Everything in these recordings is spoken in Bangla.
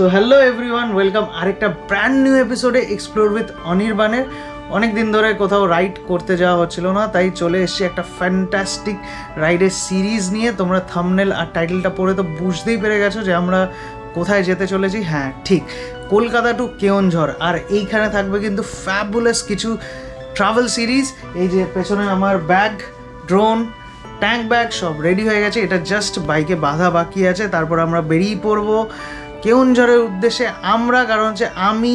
সো হ্যালো এভরিওয়ান ওয়েলকাম আরেকটা ব্র্যান্ড নিউ এপিসোডে এক্সপ্লোর উইথ অনির্বাণের। অনেক দিন ধরে কোথাও রাইড করতে যাওয়া হচ্ছিল না, তাই চলে এসেছি একটা ফ্যান্টাস্টিক রাইডের সিরিজ নিয়ে। তোমরা থামনেল আর টাইটেলটা পড়ে তো বুঝতেই পেরে গেছো যে আমরা কোথায় যেতে চলেছি। হ্যাঁ ঠিক। কলকাতা টু কেওনঝড়। আর এইখানে থাকবে কিন্তু ফ্যাবুলাস কিছু ট্রাভেল সিরিজ এই যে পেছনে আমার ব্যাগ ড্রোন ট্যাঙ্ক ব্যাগ সব রেডি হয়ে গেছে। এটা জাস্ট বাইকে বাঁধা বাকি আছে। তারপর আমরা বেরিয়ে পড়ব। কেউনঝড়ের উদ্দেশ্যে আমরা, কারণ হচ্ছে আমি,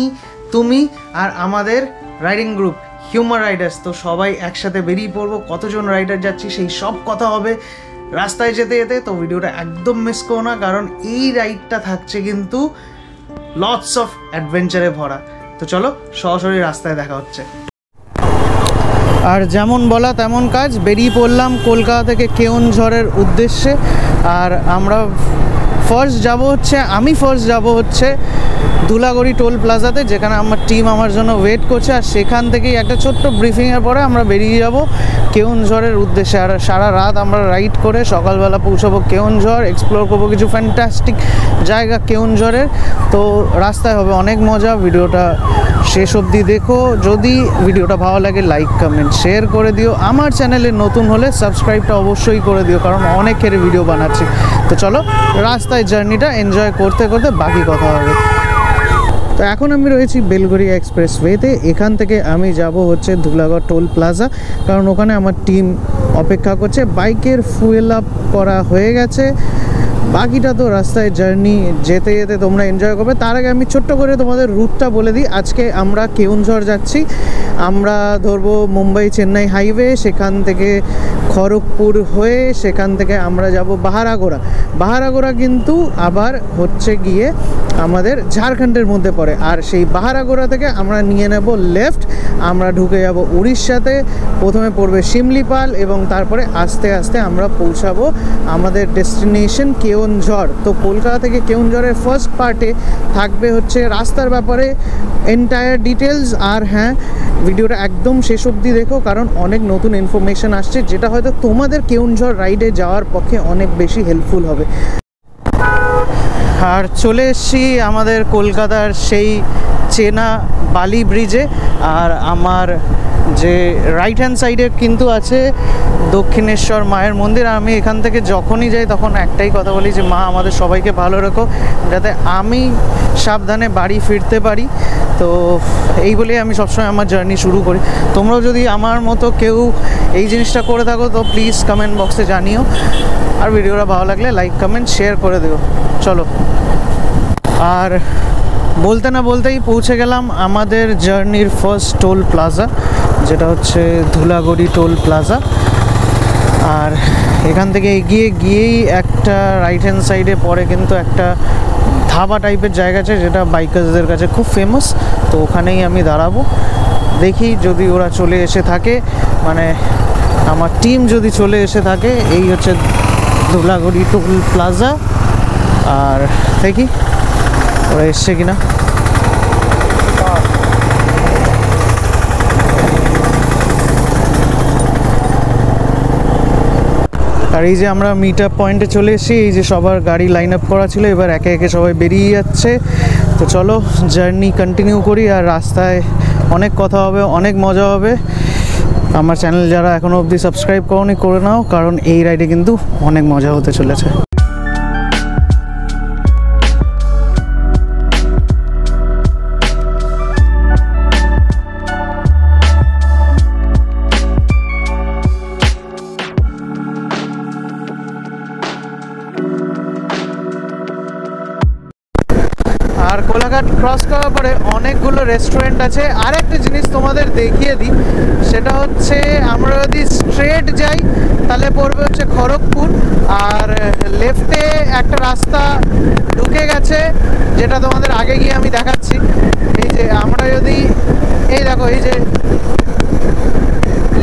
তুমি আর আমাদের রাইডিং গ্রুপ হিউমার রাইডার্স তো সবাই একসাথে বেরিয়ে পড়ব, কতজন রাইডার যাচ্ছি, সেই সব কথা হবে। রাস্তায় যেতে যেতে তো ভিডিওটা একদম মিস করো না, কারণ এই রাইডটা থাকছে কিন্তু লটস অফ অ্যাডভেঞ্চারে ভরা। তো চলো, সরাসরি রাস্তায় দেখা হচ্ছে। আর যেমন বলা তেমন কাজ, বেরিয়ে পড়লাম কলকাতা থেকে কেওনঝড়ের উদ্দেশ্যে। আর আমরা ফার্স্ট যাব হচ্ছে, আমি ফার্স্ট যাব হচ্ছে দুলাগড়ি টোল প্লাজাতে, যেখানে আমার টিম আমার জন্য ওয়েট করছে, আর সেখান থেকেই একটা ছোট্ট ব্রিফিংয়ের পরে আমরা বেরিয়ে যাব কেওনঝড়ের উদ্দেশ্যে। আর সারা রাত আমরা রাইড করে সকালবেলা পৌঁছাবো কেওনঝড় এক্সপ্লোর করব কিছু ফ্যান্টাস্টিক জায়গা কেওনঝড়ের তো রাস্তায় হবে অনেক মজা, ভিডিওটা শেষ অবধি দেখো। যদি ভিডিওটা ভালো লাগে লাইক কমেন্ট শেয়ার করে দিও। আমার চ্যানেলে নতুন হলে সাবস্ক্রাইবটা অবশ্যই করে দিও, কারণ অনেকের ভিডিও বানাচ্ছি। তো চলো, রাস্তায় জার্নিটা এনজয় করতে করতে বাকি কথা হবে। তো এখন আমি রয়েছি বেলগড়িয়া এক্সপ্রেস ওয়েতে এখান থেকে আমি যাব হচ্ছে ধুলাগড় টোল প্লাজা কারণ ওখানে আমার টিম অপেক্ষা করছে। বাইকের ফুয়েল আপ করা হয়ে গেছে। বাকিটা তো রাস্তায় জার্নি যেতে যেতে তোমরা এনজয় করবে। তার আগে আমি ছোট্ট করে তোমাদের রুটটা বলে দিই। আজকে আমরা কেউনঝড় যাচ্ছি। আমরা ধরবো মুম্বাই চেন্নাই হাইওয়ে সেখান থেকে খড়গপুর হয়ে সেখান থেকে আমরা যাব বাহারাগোড়া। বাহারাগোড়া কিন্তু আবার হচ্ছে গিয়ে আমাদের ঝাড়খণ্ডের মধ্যে পড়ে। আর সেই বাহারাগোড়া থেকে আমরা নিয়ে নেব লেফট। আমরা ঢুকে যাব উড়িষ্যাতে। প্রথমে পড়বে শিমলিপাল এবং তারপরে আস্তে আস্তে আমরা পৌঁছাবো আমাদের ডেস্টিনেশন কেওনঝড়। তো কলকাতা থেকে কেওনঝড়ের ফার্স্ট পার্টে থাকবে হচ্ছে রাস্তার ব্যাপারে এন্টায়ার ডিটেলস আর হ্যাঁ ভিডিওটা একদম শেষ অবধি দেখো, কারণ অনেক নতুন ইনফরমেশন আসছে, যেটা হয়তো তোমাদের কেউনঝড় রাইডে যাওয়ার পক্ষে অনেক বেশি হেল্পফুল হবে। আর চলে এসছি আমাদের কলকাতার সেই চেনা বালি ব্রিজে আর আমার যে রাইট হ্যান্ড সাইডে কিন্তু আছে দক্ষিণেশ্বর মায়ের মন্দির। আমি এখান থেকে যখনই যাই তখন একটাই কথা বলি যে, মা, আমাদের সবাইকে ভালো রেখো, যাতে আমি সাবধানে বাড়ি ফিরতে পারি। তো এই বলেই আমি সবসময় আমার জার্নি শুরু করি। তোমরাও যদি আমার মতো কেউ এই জিনিসটা করে থাকো, তো প্লিজ কমেন্ট বক্সে জানিও। আর ভিডিওটা ভালো লাগলে লাইক কমেন্ট শেয়ার করে দিও। চলো। আর বলতে না বলতেই পৌঁছে গেলাম আমাদের জার্নির ফার্স্ট টোল প্লাজা যেটা হচ্ছে ধুলাগড়ি টোল প্লাজা। আর এখান থেকে এগিয়ে গিয়েই একটা রাইট হ্যান্ড সাইডে পরে কিন্তু একটা ধাবা টাইপের জায়গা আছে, যেটা বাইকার্সদের কাছে খুব ফেমাস তো ওখানেই আমি দাঁড়াবো। দেখি যদি ওরা চলে এসে থাকে মানে আমার টিম যদি চলে এসে থাকে, এই হচ্ছে ধুলাগড়ি টোল প্লাজা। আর দেখি ওরা এসছে কিনা। আর এই যে আমরা মিট আপ পয়েন্টে চলে এসেছি, এই যে সবার গাড়ি লাইন আপ করা ছিল, এবার একে একে সবাই বেরিয়ে যাচ্ছে। তো চলো জার্নি কন্টিনিউ করি আর রাস্তায় অনেক কথা হবে, অনেক মজা হবে। আমার চ্যানেল যারা এখনও অবধি সাবস্ক্রাইব করনি, করে নাও, কারণ এই রাইডে কিন্তু অনেক মজা হতে চলেছে। আর কোলাঘাট ক্রস করার পরে অনেকগুলো রেস্টুরেন্ট আছে। আর একটা জিনিস তোমাদের দেখিয়ে দিই, সেটা হচ্ছে আমরা যদি স্ট্রেট যাই, তাহলে পড়বে হচ্ছে খড়গপুর। আর লেফটে একটা রাস্তা ঢুকে গেছে, যেটা তোমাদের আগে গিয়ে আমি দেখাচ্ছি। এই যে আমরা যদি, এই দেখো, এই যে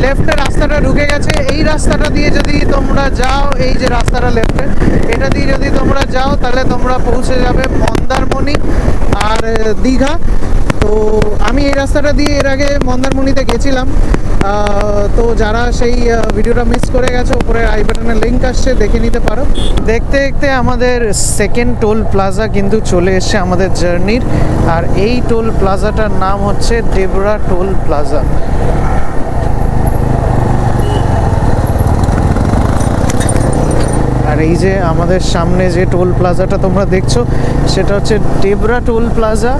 লেফটে রাস্তাটা ঢুকে গেছে। এই রাস্তাটা দিয়ে যদি তোমরা যাও, এই যে রাস্তাটা লেফটে এটা দিয়ে যদি তোমরা যাও, তাহলে তোমরা পৌঁছে যাবে মন্দারমণি আর দীঘা। তো আমি এই রাস্তাটা দিয়ে এর আগে মন্দারমণিতে গেছিলাম। তো যারা সেই ভিডিওটা মিস করে গেছে, উপরে আই বাটনের লিঙ্ক আসছে, দেখে নিতে পারো। দেখতে দেখতে আমাদের সেকেন্ড টোল প্লাজা কিন্তু চলে এসছে আমাদের জার্নির আর এই টোল প্লাজাটার নাম হচ্ছে ডেবরা টোল প্লাজা এই যে আমাদের সামনে যে টোল প্লাজাটা তোমরা দেখছ, সেটা হচ্ছে ডেবরা টোল প্লাজা।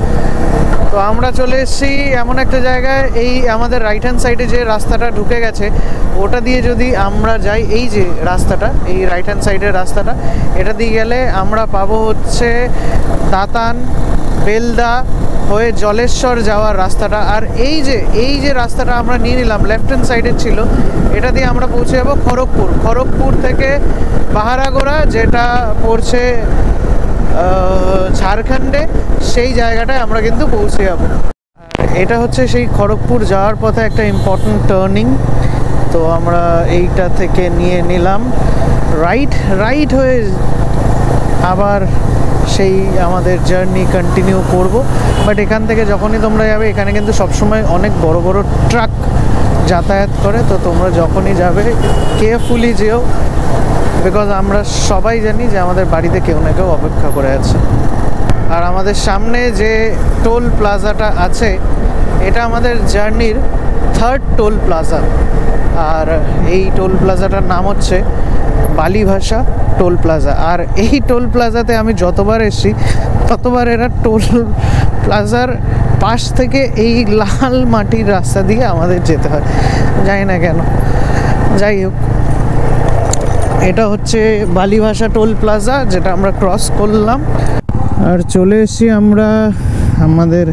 তো আমরা চলে এসেছি এমন একটা জায়গায়, এই আমাদের রাইট হ্যান্ড সাইডে যে রাস্তাটা ঢুকে গেছে, ওটা দিয়ে যদি আমরা যাই, এই যে রাস্তাটা, এই রাইট হ্যান্ড সাইডের রাস্তাটা, এটা দিয়ে গেলে আমরা পাবো হচ্ছে দাতান, বেলদা হয়ে জলেশ্বর যাওয়ার রাস্তাটা। আর এই যে এই যে রাস্তাটা আমরা নিয়ে নিলাম লেফট হ্যান্ড সাইডের ছিল, এটা দিয়ে আমরা পৌঁছে যাব খড়গপুর। খড়গপুর থেকে বাহারাগোড়া, যেটা পড়ছে ঝাড়খণ্ডে, সেই জায়গাটায় আমরা কিন্তু পৌঁছে যাব। এটা হচ্ছে সেই খড়গপুর যাওয়ার পথে একটা ইম্পর্টেন্ট টার্নিং তো আমরা এইটা থেকে নিয়ে নিলাম। রাইট রাইট হয়ে আবার সেই আমাদের জার্নি কন্টিনিউ করব। বাট এখান থেকে যখনই তোমরা যাবে, এখানে কিন্তু সবসময় অনেক বড় বড় ট্রাক যাতায়াত করে। তো তোমরা যখনই যাবে কেয়ারফুলি যেও। বিকজ আমরা সবাই জানি যে আমাদের বাড়িতে কেউ না কেউ অপেক্ষা করে আছে। আর আমাদের সামনে যে টোল প্লাজাটা আছে, এটা আমাদের জার্নির থার্ড টোল প্লাজা আর এই টোল প্লাজাটার নাম হচ্ছে বালিভাষা টোল প্লাজা। আর এই টোল প্লাজাতে আমি যতবার এসেছি, ততবার এরা টোল প্লাজার পাশ থেকে এই লাল মাটির রাস্তা দিয়ে আমাদের যেতে হয়। জানি না কেন। যাই হোক, এটা হচ্ছে বালিভাষা টোল প্লাজা, যেটা আমরা ক্রস করলাম। আর চলে এসেছি আমরা আমাদের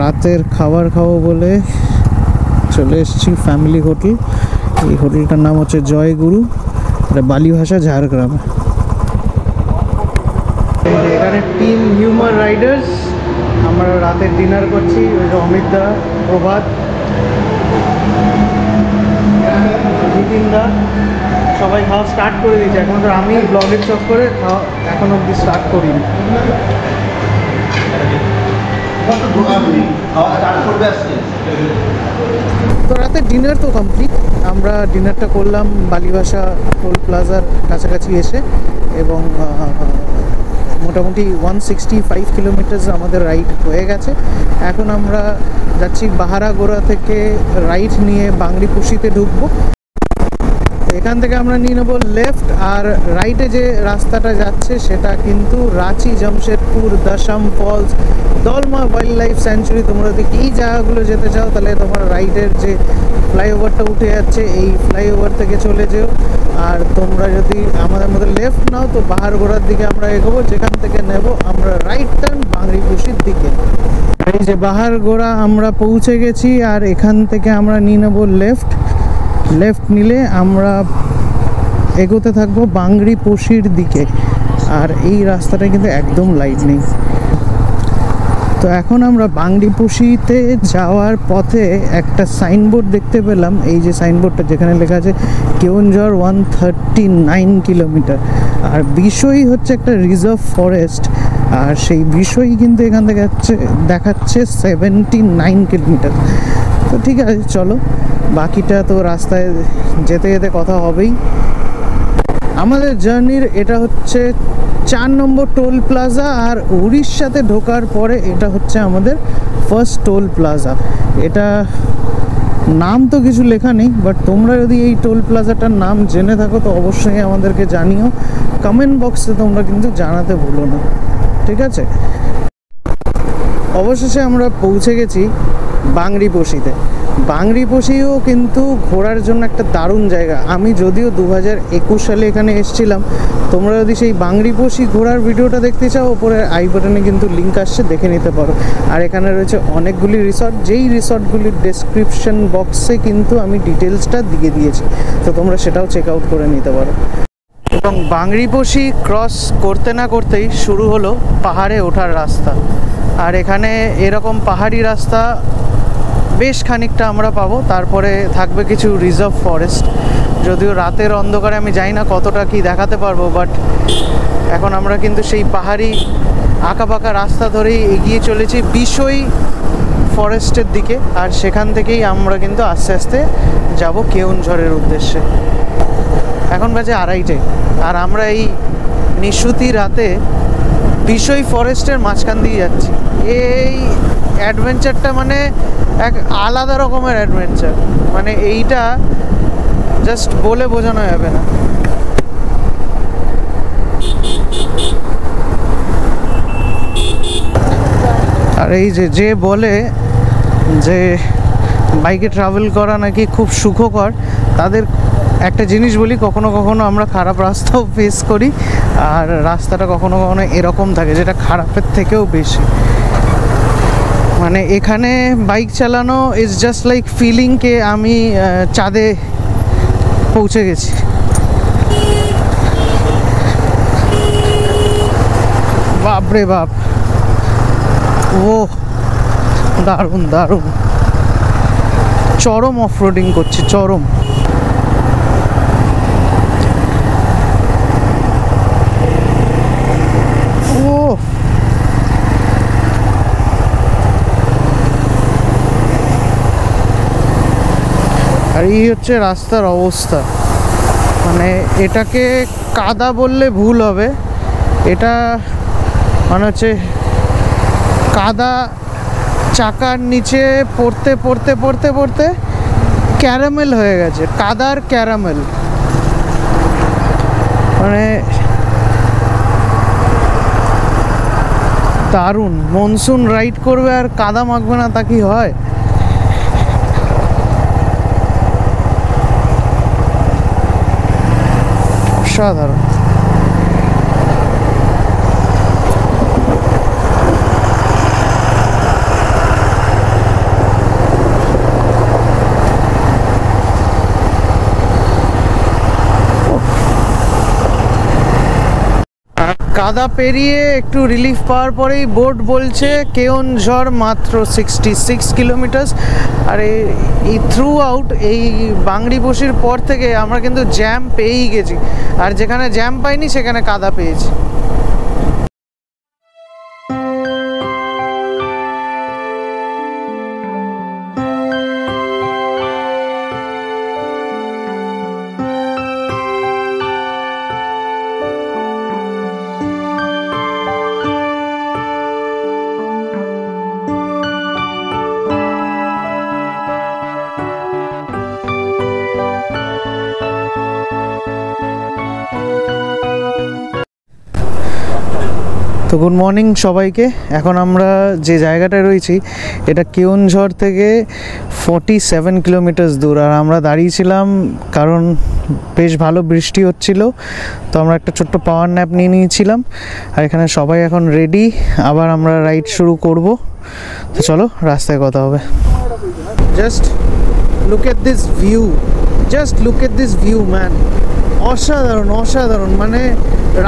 রাতের খাবার খাব বলে। চলে এসেছি ফ্যামিলি হোটেল এই হোটেলটার নাম হচ্ছে জয়গুরু এটা বালি ভাষা ঝাড়গ্রাম। এখানে টিম হিউমার রাইডার্স আমরা রাতের ডিনার করছি ওই যে অমিত দা প্রভাত নিতিন দা সবাই খাওয়া স্টার্ট করে দিয়েছে। এখন তো আমি ব্লগের চক করে খাওয়া এখন অবধি স্টার্ট করিনি। তো রাতে ডিনার তো কমপ্লিট আমরা ডিনারটা করলাম বালিভাষা টোল প্লাজার কাছাকাছি এসে এবং মোটামুটি ওয়ান সিক্সটি ফাইভ কিলোমিটার্স আমাদের রাইড হয়ে গেছে। এখন আমরা যাচ্ছি বাহারাগোড়া থেকে রাইড নিয়ে বাংরিপুশিতে ঢুকবো। এখান থেকে আমরা নিয়ে নেব লেফট আর রাইটে যে রাস্তাটা যাচ্ছে সেটা কিন্তু Ranchi, Jamshedpur, Dassam falls Dalma wildlife sanctuary তোমরা যদি এই জায়গাগুলো যেতে চাও, তাহলে তোমার রাইটের যে ফ্লাইওভারটা উঠে যাচ্ছে, এই ফ্লাইওভার থেকে চলে যেও। আর তোমরা যদি আমাদের মধ্যে লেফট নাও, তো বাহার বাহারগোড়ার দিকে আমরা এগোবো, যেখান থেকে নেব আমরা রাইট টার্ন বাংরিপুশির দিকে। এই যে বাহার বাহারগোড়া আমরা পৌঁছে গেছি, আর এখান থেকে আমরা নিয়ে নেব লেফট লেফট নিলে আমরা এগোতে থাকব বাংরি পশির দিকে। আর এই রাস্তাটা কিন্তু একদম লাইট নেই। তো এখন আমরা বাংরিপুশিতে যাওয়ার পথে একটা সাইনবোর্ড দেখতে পেলাম। এই যে সাইনবোর্ডটা যেখানে লেখা আছে Keonjhar one thirty nine kilometre. আর বিষয় হচ্ছে একটা রিজার্ভ ফরেস্ট আর সেই বিষয় কিন্তু এখান থেকে দেখাচ্ছে সেভেন্টি নাইন কিলোমিটার। তো ঠিক আছে, চলো। বাকিটা তো রাস্তায় যেতে যেতে কথা হবেই। আমাদের জার্নির এটা হচ্ছে চার নম্বর টোল প্লাজা আর উড়িষ্যাতে ঢোকার পরে এটা হচ্ছে আমাদের ফার্স্ট টোল প্লাজা। এটা নাম তো কিছু লেখা নেই, বাট তোমরা যদি এই টোল প্লাজাটার নাম জেনে থাকো, তো অবশ্যই আমাদেরকে জানিও। কমেন্ট বক্সে তোমরা কিন্তু জানাতে ভুলো না। ঠিক আছে? অবশেষে আমরা পৌঁছে গেছি। বাংরিপোশিতে বাংরিপোশিও কিন্তু ঘোরার জন্য একটা দারুণ জায়গা। আমি যদিও দু হাজার একুশ সালে এখানে এসেছিলাম, তোমরা যদি সেই বাংরিপোশি ঘোরার ভিডিওটা দেখতে চাও ওপরে আই বাটনে কিন্তু লিঙ্ক আসছে, দেখে নিতে পারো। আর এখানে রয়েছে অনেকগুলি রিসর্ট যেই রিসর্টগুলির ডেসক্রিপশন বক্সে কিন্তু আমি ডিটেলসটা দিয়ে দিয়েছি। তো তোমরা সেটাও চেক আউট করে নিতে পারো। এবং বাংরিপোশি ক্রস করতে না করতেই শুরু হলো পাহাড়ে ওঠার রাস্তা। আর এখানে এরকম পাহাড়ি রাস্তা বেশ খানিকটা আমরা পাবো। তারপরে থাকবে কিছু রিজার্ভ ফরেস্ট যদিও রাতের অন্ধকারে আমি জানি না কতটা কি দেখাতে পারব বাট এখন আমরা কিন্তু সেই পাহাড়ি আঁকাবাঁকা রাস্তা ধরেই এগিয়ে চলেছি বিষয় ফরেস্টের দিকে। আর সেখান থেকেই আমরা কিন্তু আস্তে আস্তে যাব কেউনঝড়ের উদ্দেশ্যে। এখন বাজে আড়াইটে। আর আমরা এই নিশুতি রাতে বিষয় ফরেস্টের মাঝখান দিয়ে যাচ্ছি। এই অ্যাডভেঞ্চারটা মানে এক আলাদা রকমের অ্যাডভেঞ্চার। মানে এইটা জাস্ট বলে বোঝানো যাবে না। আর এই যে যে বলে যে বাইকে ট্রাভেল করা নাকি খুব সুখকর, তাদের একটা জিনিস বলি, কখনো কখনো আমরা খারাপ রাস্তাও ফেস করি, আর রাস্তাটা কখনো কখনো এরকম থাকে, যেটা খারাপের থেকেও বেশি। মানে এখানে বাইক চালানো ইজ জাস্ট লাইক ফিলিংকে আমি চাঁদে পৌঁছে গেছি। বাপরে বাপ। ও দারুণ দারুণ। চরম অফরোডিং করছে, চরম ও আর এই হচ্ছে রাস্তার অবস্থা। মানে এটাকে কাদা বললে ভুল হবে। এটা মানে হচ্ছে কাদা চাকার নিচে পড়তে পড়তে পড়তে পড়তে ক্যারামেল হয়ে গেছে। কাদার ক্যারামেল। মানে দারুণ। মনসুন রাইড করবে আর কাদা মাখবে না তা কি হয়? অসাধারণ আর কাদা পেরিয়ে একটু রিলিফ পাওয়ার পরেই বোর্ড বলছে কেওনঝড় মাত্র সিক্সটি সিক্স কিলোমিটার্স আর এই- থ্রু আউট এই বাংড়ি বসির পর থেকে আমরা কিন্তু জ্যাম পেয়েই গেছি। আর যেখানে জ্যাম পাইনি, সেখানে কাদা পেয়েছি। তো গুড মর্নিং সবাইকে। এখন আমরা যে জায়গাটায় রয়েছি, এটা কেওনঝড় থেকে ফর্টি সেভেন কিলোমিটার্স দূর। আর আমরা দাঁড়িয়েছিলাম কারণ বেশ ভালো বৃষ্টি হচ্ছিল, তো আমরা একটা ছোট্ট পাওয়ার ন্যাপ নিয়ে নিয়েছিলাম। আর এখানে সবাই এখন রেডি আবার আমরা রাইড শুরু করব। তো চলো, রাস্তায় কথা হবে। Just look at this view just look at this view man অসাধারণ অসাধারণ। মানে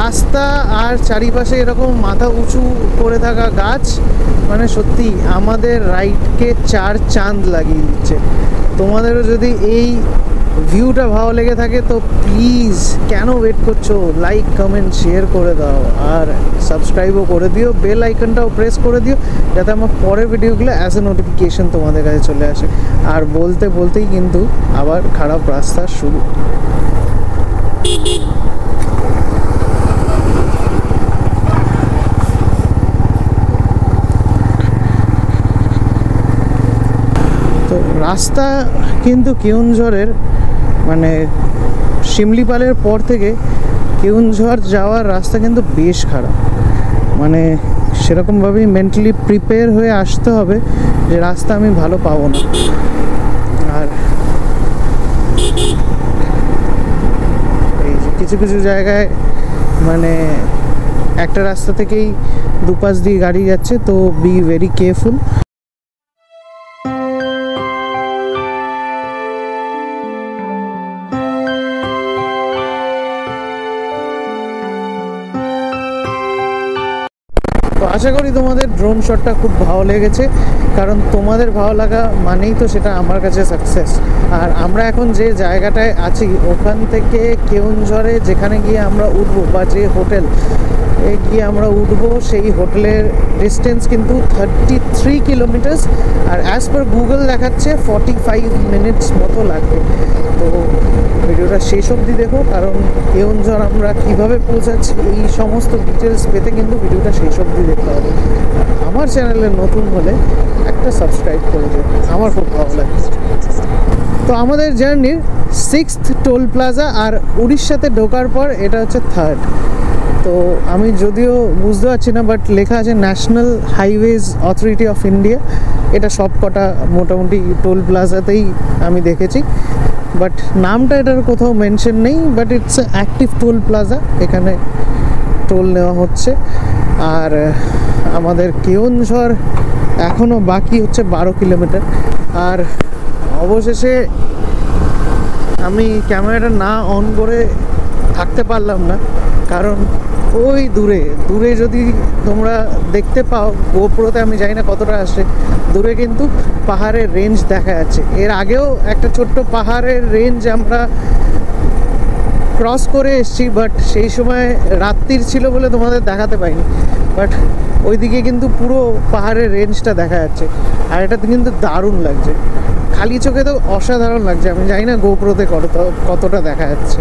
রাস্তা আর চারিপাশে এরকম মাথা উঁচু করে থাকা গাছ মানে সত্যি আমাদের রাইডকে চার চাঁদ লাগিয়ে দিচ্ছে। তোমাদেরও যদি এই ভিউটা ভালো লেগে থাকে, তো প্লিজ কেন ওয়েট করছ? লাইক কমেন্ট শেয়ার করে দাও। আর সাবস্ক্রাইবও করে দিও। বেল আইকনটাও প্রেস করে দিও, যাতে আমার পরের ভিডিওগুলো অ্যাজ এ নোটিফিকেশন তোমাদের কাছে চলে আসে। আর বলতে বলতেই কিন্তু আবার খারাপ রাস্তা শুরু। তো রাস্তা কিন্তু কেউনঝড়ের মানে শিমলিপালের পর থেকে কেউনঝড় যাওয়ার রাস্তা কিন্তু বেশ খারাপ। মানে সেরকমভাবেই মেন্টালি প্রিপেয়ার হয়ে আসতে হবে যে রাস্তা আমি ভালো পাবো না। আর কিছু কিছু জায়গায় মানে একটা রাস্তা থেকেই দুপাশ দিয়ে গাড়ি যাচ্ছে, তো বি ভেরি কেয়ারফুল আশা করি তোমাদের ড্রোন শটটা খুব ভালো লেগেছে, কারণ তোমাদের ভালো লাগা মানেই তো সেটা আমার কাছে সাকসেস আর আমরা এখন যে জায়গাটায় আছি, ওখান থেকে কেউনঝড়ে যেখানে গিয়ে আমরা উঠবো বা যে হোটেল গিয়ে আমরা উঠবো, সেই হোটেলের ডিস্টেন্স কিন্তু থার্টি থ্রি কিলোমিটার্স আর অ্যাজ পার গুগল দেখাচ্ছে ফর্টি ফাইভ মিনিটস মতো লাগবে। তো ভিডিওটা শেষ অবধি দেখো, কারণ কেউনঝড় আমরা কীভাবে পৌঁছাচ্ছি, এই সমস্ত ডিটেলস পেতে কিন্তু ভিডিওটা শেষ অবধি দেখতে হবে। আমার চ্যানেলে নতুন হলে একটা সাবস্ক্রাইব করে দিও, আমার খুব ভালো লাগে। তো আমাদের জার্নির সিক্সথ টোল প্লাজা আর উড়িষ্যাতে ঢোকার পর এটা হচ্ছে থার্ড তো আমি যদিও বুঝতে পারছি না বাট লেখা আছে National Highways Authority of India এটা সব কটা মোটামুটি টোল প্লাজাতেই আমি দেখেছি। বাট নামটা এটার কোথাও মেনশন নেই, but it's active toll plaza এখানে টোল নেওয়া হচ্ছে। আর আমাদের কেওনঝড় এখনও বাকি হচ্ছে বারো কিলোমিটার। আর অবশেষে আমি ক্যামেরাটা না অন করে থাকতে পারলাম না, কারণ ওই দূরে দূরে যদি তোমরা দেখতে পাও গোপ্রোতে আমি জানি না কতটা আসে, দূরে কিন্তু পাহাড়ের রেঞ্জ দেখা যাচ্ছে। এর আগেও একটা ছোট্ট পাহাড়ের রেঞ্জ আমরা ক্রস করে এসেছি বাট সেই সময় রাত্রির ছিল বলে তোমাদের দেখাতে পাইনি। বাট ওইদিকে কিন্তু পুরো পাহাড়ের রেঞ্জটা দেখা যাচ্ছে। আর এটাতে কিন্তু দারুণ লাগছে। খালি চোখে তো অসাধারণ লাগছে। আমি জানি না গোপ্রোতে কতটা দেখা যাচ্ছে।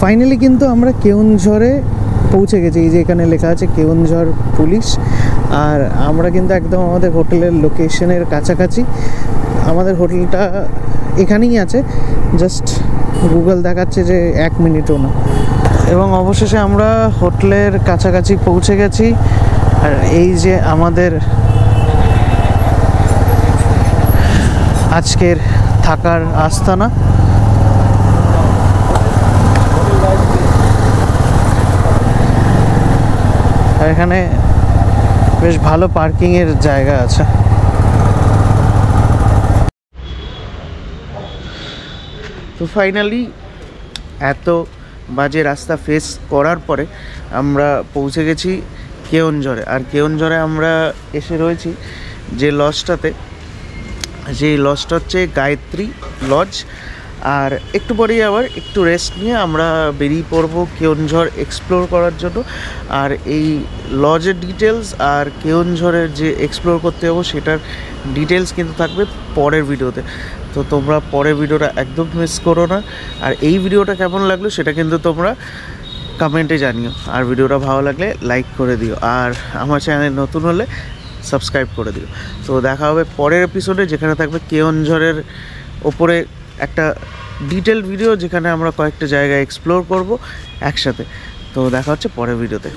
ফাইনালি কিন্তু আমরা কেউনঝড়ে পৌঁছে গেছি। এই যে এখানে লেখা আছে কেউনঝড় পুলিশ। আর আমরা কিন্তু একদম আমাদের হোটেলের লোকেশনের কাছাকাছি। আমাদের হোটেলটা এখানেই আছে। জাস্ট গুগল দেখাচ্ছে যে এক মিনিটও না। এবং অবশেষে আমরা হোটেলের কাছাকাছি পৌঁছে গেছি। আর এই যে আমাদের আজকের থাকার আস্তানা। আর এখানে বেশ ভালো পার্কিংয়ের জায়গা আছে। তো ফাইনালি এত বাজে রাস্তা ফেস করার পরে আমরা পৌঁছে গেছি কেওনঝড়ে। আর কেওনঝড়ে আমরা এসে রয়েছি যে লজটাতে যে লজটা হচ্ছে গায়ত্রী লজ আর একটু পরেই আবার একটু রেস্ট নিয়ে আমরা বেরিয়ে পড়ব কেওনঝড় এক্সপ্লোর করার জন্য। আর এই লজের ডিটেলস আর কেওনঝড়ের যে এক্সপ্লোর করতে যাব সেটার ডিটেলস কিন্তু থাকবে পরের ভিডিওতে। তো তোমরা পরের ভিডিওটা একদম মিস করো না। আর এই ভিডিওটা কেমন লাগল সেটা কিন্তু তোমরা কমেন্টে জানিও। আর ভিডিওটা ভালো লাগলে লাইক করে দিও। আর আমার চ্যানেল নতুন হলে সাবস্ক্রাইব করে দিও। তো দেখা হবে পরের এপিসোডে যেখানে থাকবে কেওনঝড়ের ওপরে একটা ডিটেল ভিডিও যেখানে আমরা কয়েকটা জায়গায় এক্সপ্লোর করব একসাথে। তো দেখা হচ্ছে পরের ভিডিওতে